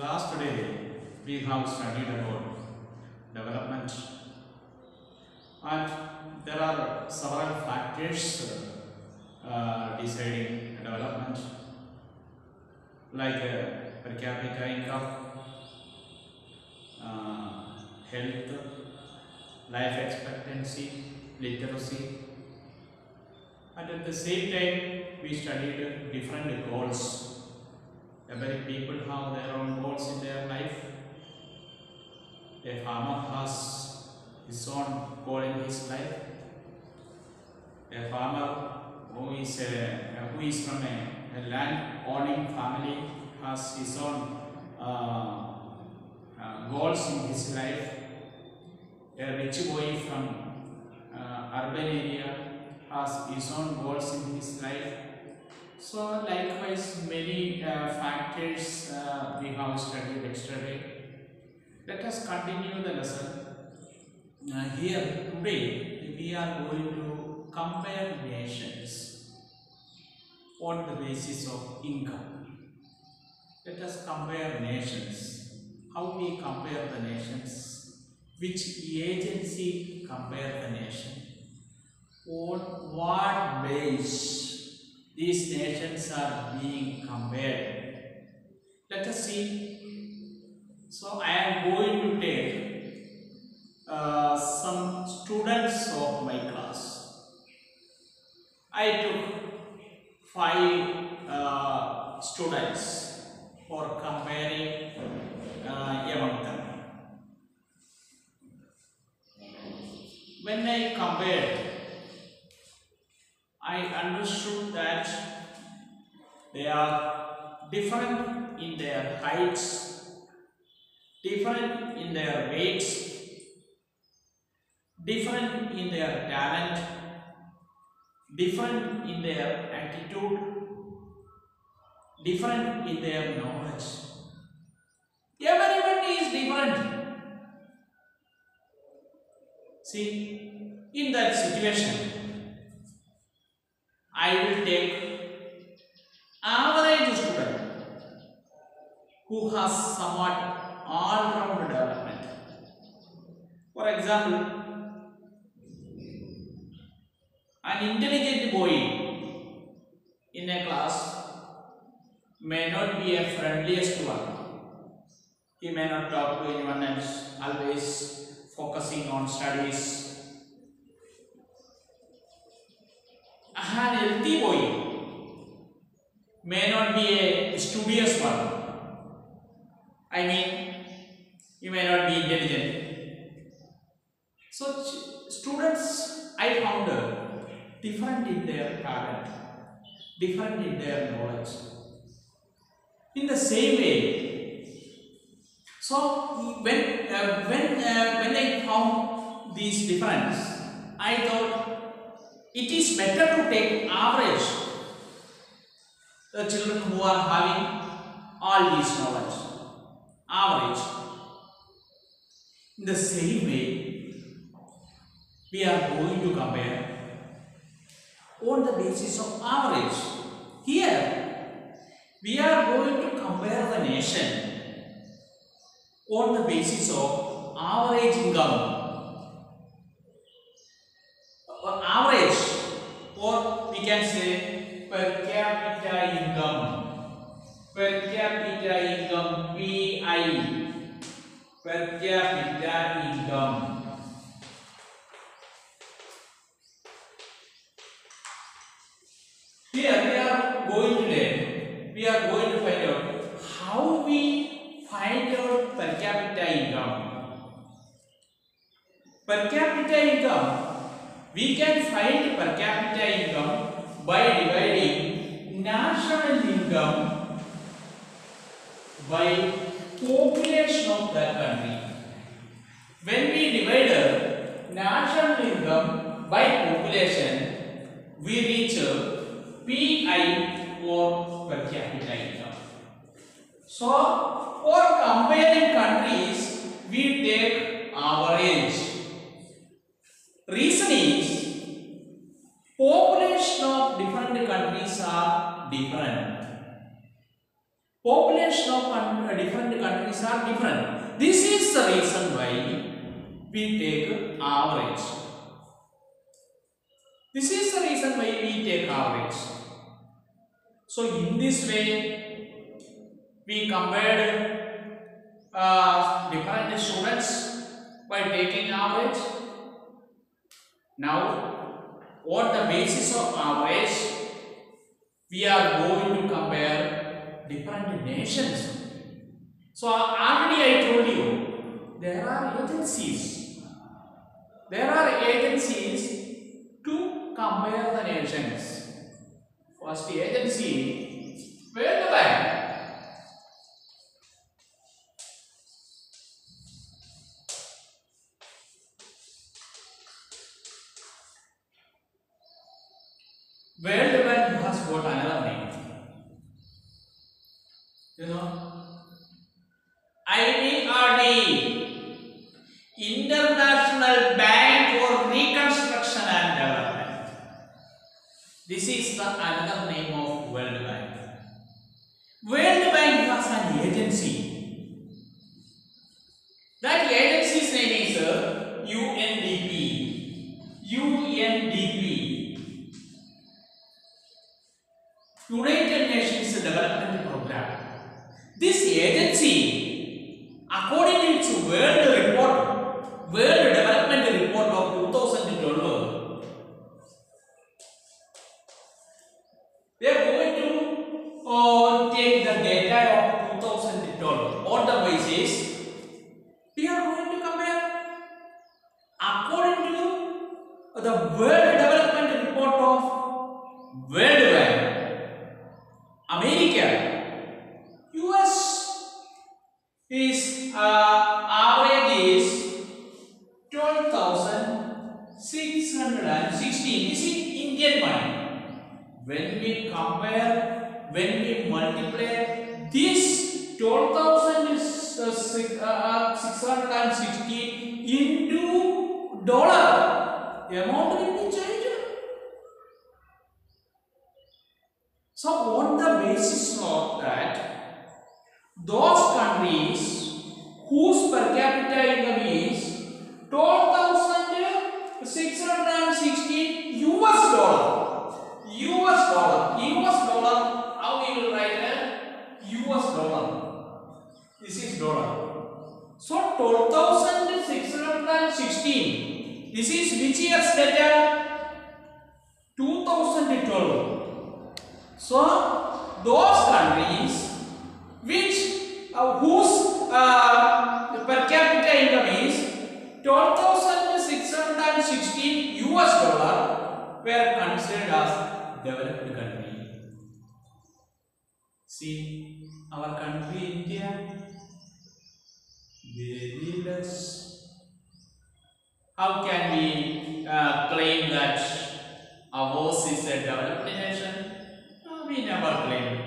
Last day we have studied about development. And there are several factors uh, deciding development. Like uh, per capita income, uh, health, life expectancy, literacy. And at the same time we studied different goals Every people have their own goals in their life. A farmer has his own goal in his life. A farmer who is a, who is from a, a land owning family has his own uh, uh, goals in his life. A rich boy from uh, urban area has his own goals in his life. So likewise many uh, factors uh, we have studied yesterday. Let us continue the lesson. Uh, here today we are going to compare nations on the basis of income. Let us compare nations. How we compare the nations? Which agency compare the nation? On what base these nations are being compared. Let us see. So I am going to take uh, some students of my class. I took five uh, students for comparing uh, among them. When I compared are different in their heights, different in their weights, different in their talent, different in their attitude, different in their knowledge. Everyone is different. See, in that situation, I will take who has somewhat all-round development. For example, an intelligent boy in a class may not be a friendliest one. He may not talk to anyone else, always focusing on studies an healthy boy may not be a studious one. I mean, you may not be intelligent. So, students I found uh, different in their talent, different in their knowledge. In the same way, so when uh, when uh, when I found these difference, I thought it is better to take average the children who are having all these knowledge average in the same way we are going to compare on the basis of average. Here we are going to compare the nation on the basis of average income. Or average or we can say per capita we are going to find out how we find out per capita income per capita income we can find per capita income by dividing national income by population of that country. When we divide national income by population, we reach PI per capita income. So, for comparing countries, we take average. Reason is population of different countries are different. population of uh, different countries are different. This is the reason why we take average. This is the reason why we take average. So in this way, we compared uh, different students by taking average. Now, on the basis of average, we are going to compare different nations. So already I told you, there are agencies. There are agencies to compare the nations. First agency, You know? IBRD International Bank for Reconstruction and Development. This is the another name of World Bank. World Bank has an agency. Uh, take the data of 2012 on the basis we are going to compare according to the World Development Report of World Bank America, US is uh, average is twelve thousand six hundred and sixteen. This is Indian money. When we compare, when we multiply this twelve thousand is uh, six, uh, hundred and sixteen into dollar, amount will be changed. So on the basis of that, those countries whose per capita income is 12,616 US dollar. US dollar. US dollar. How we will write it? US dollar. This is dollar. So 12,616. This is which year's data? 2012. So those countries which uh, whose uh, per capita income is 12,616 US dollar were considered as developed country. See our country India. How can we uh, claim that ours is a developed nation? No, we never claim.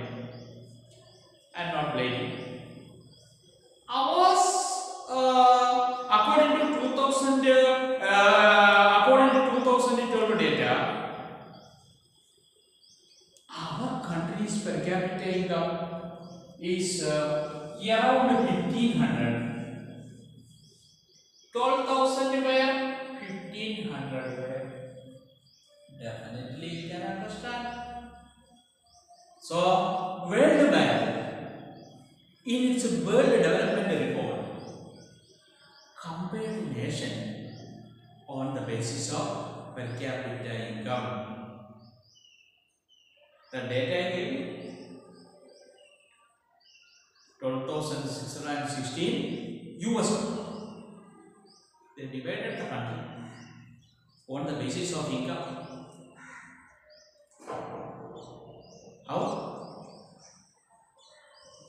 I'm not blaming. 12,000 where 1500 where. Definitely you can understand. So, World Bank, in its World Development Report, compared nation on the basis of per capita income. The data I gave 12,616 US. They divided the country on the basis of income. How?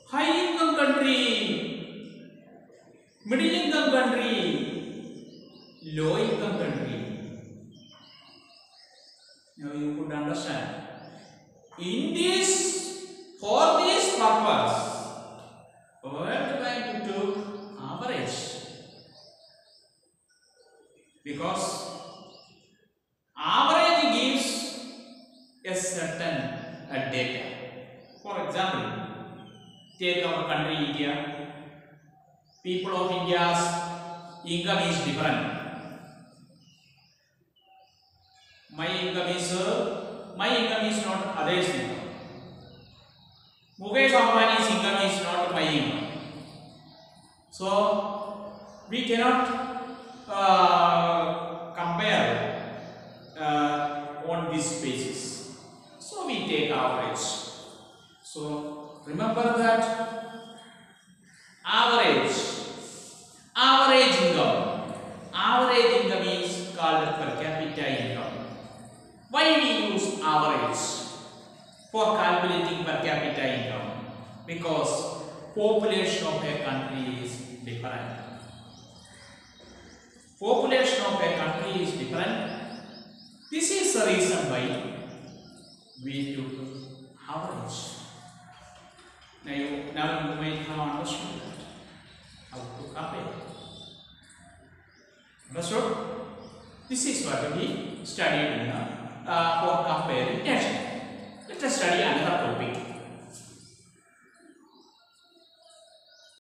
High income country, middle income country, low income country. Take our country India. People of India's income is different. My income is uh, my income is not others' income. Mukesh Ambani's income is not my income. So we cannot uh, remember that average, average income, average income is called per capita income. Why we use average for calculating per capita income? Because population of a country is different. Population of a country is different. This is the reason why we took average. Now you, might have understood that. How to. Understood? This is what we studied in uh, for comparing nation. Let us study another